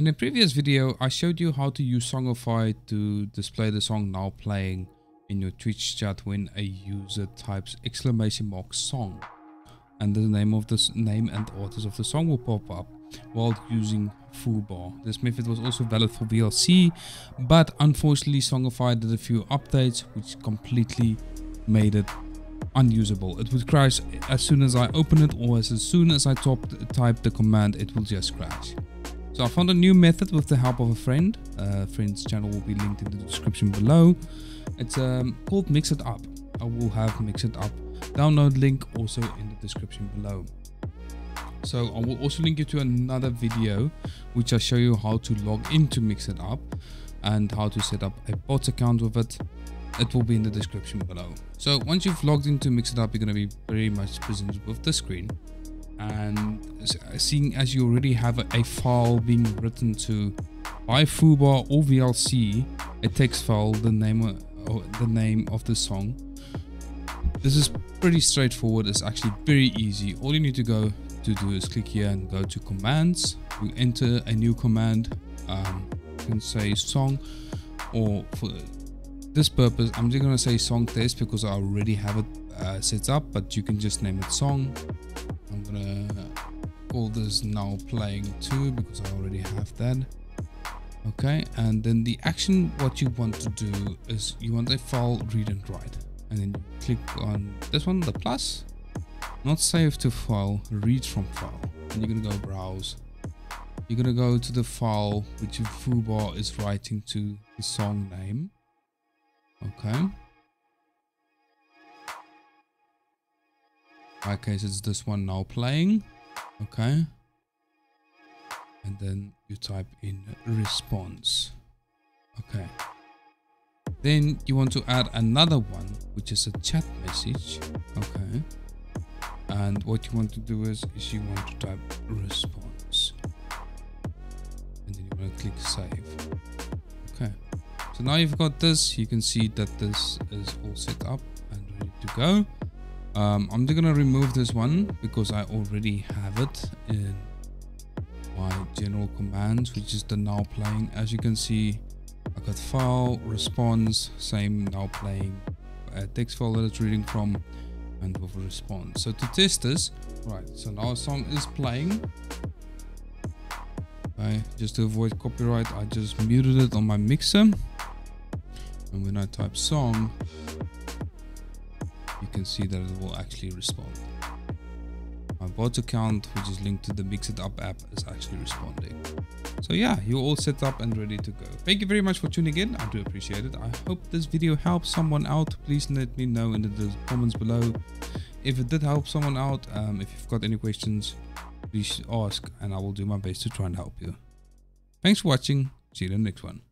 In a previous video, I showed you how to use Songify to display the song now playing in your Twitch chat when a user types exclamation mark song and the name of the name and authors of the song will pop up while using foobar. This method was also valid for VLC, but unfortunately Songify did a few updates which completely made it unusable. It would crash as soon as I open it or as soon as I type the command it will just crash. So I found a new method with the help of a friend. Uh, friend's channel will be linked in the description below. It's um, called Mix It Up. I will have Mix It Up download link also in the description below. So I will also link you to another video which I show you how to log into Mix It Up and how to set up a bot account with it. It will be in the description below. So once you've logged into Mix It Up, you're going to be very much presented with the screen and seeing as you already have a file being written to by Foobar or VLC, a text file, the name of, the name of the song. This is pretty straightforward. It's actually very easy. All you need to go to do is click here and go to commands. You enter a new command. Um, you can say song or for this purpose, I'm just to say song test because I already have it uh, set up, but you can just name it song I'm gonna call this now playing 2 because I already have that. Okay and then the action what you want to do is you want a file read and write. And then you click on this one the plus. Not save to file read from file and you're gonna go browse. You're gonna go to the file which foobar is writing to the song name. Okay my case it's this one now playing. Okay. And then you type in response. Okay. Then you want to add another one which is a chat message. Okay. And what you want to do is, is you want to type response. And then you want to click save. Okay. So now you've got this. You can see that this is all set up and ready to go um, I'm gonna remove this one because I already have it in my general commands, which is the now playing. As you can see, I got file, response, same now playing, a text file that it's reading from, and with a response. So to test this, right, so now song is playing. Okay, just to avoid copyright, I just muted it on my mixer. And when I type song, can see that it will actually respond. My bot account, which is linked to the Mix It Up app, is actually responding. So yeah, you're all set up and ready to go. Thank you very much for tuning in. I do appreciate it. I hope this video helps someone out. Please let me know in the comments below. If it did help someone out, um, if you've got any questions, please ask and I will do my best to try and help you. Thanks for watching. See you in the next one.